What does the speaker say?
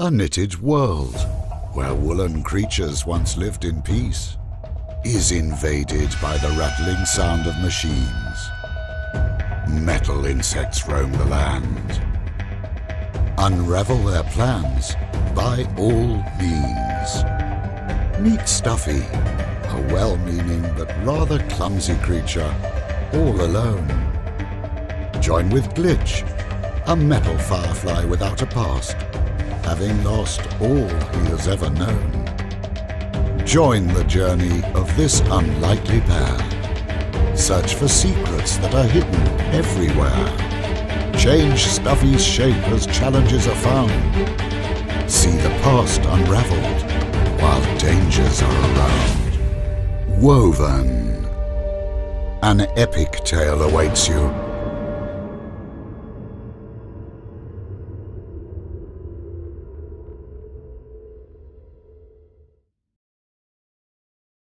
A knitted world, where woolen creatures once lived in peace, is invaded by the rattling sound of machines. Metal insects roam the land. Unravel their plans by all means. Meet Stuffy, a well-meaning but rather clumsy creature, all alone. Join with Glitch, a metal firefly without a past, having lost all he has ever known. Join the journey of this unlikely pair. Search for secrets that are hidden everywhere. Change Stuffy's shape as challenges are found. See the past unraveled while dangers are around. Woven. An epic tale awaits you